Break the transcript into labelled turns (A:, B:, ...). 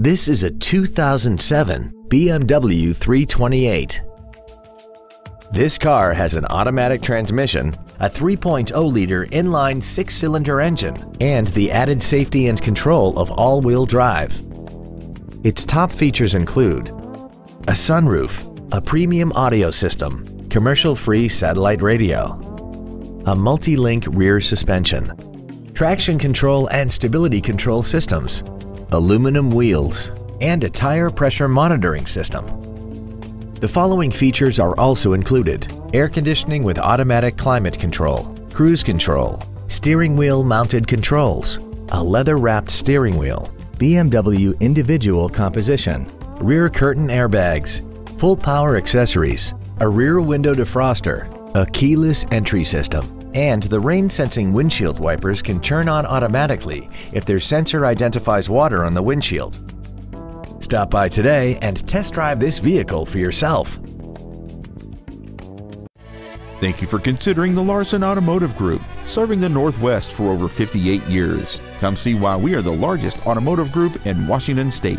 A: This is a 2007 BMW 328. This car has an automatic transmission, a 3.0-liter inline six-cylinder engine, and the added safety and control of all-wheel drive. Its top features include a sunroof, a premium audio system, commercial-free satellite radio, a multi-link rear suspension, traction control and stability control systems, aluminum wheels, and a tire pressure monitoring system. The following features are also included. Air conditioning with automatic climate control, cruise control, steering wheel mounted controls, a leather-wrapped steering wheel, BMW individual composition, rear curtain airbags, full power accessories, a rear window defroster, a keyless entry system, and the rain-sensing windshield wipers can turn on automatically if their sensor identifies water on the windshield. Stop by today and test drive this vehicle for yourself.
B: Thank you for considering the Larson Automotive Group, serving the Northwest for over 58 years. Come see why we are the largest automotive group in Washington State.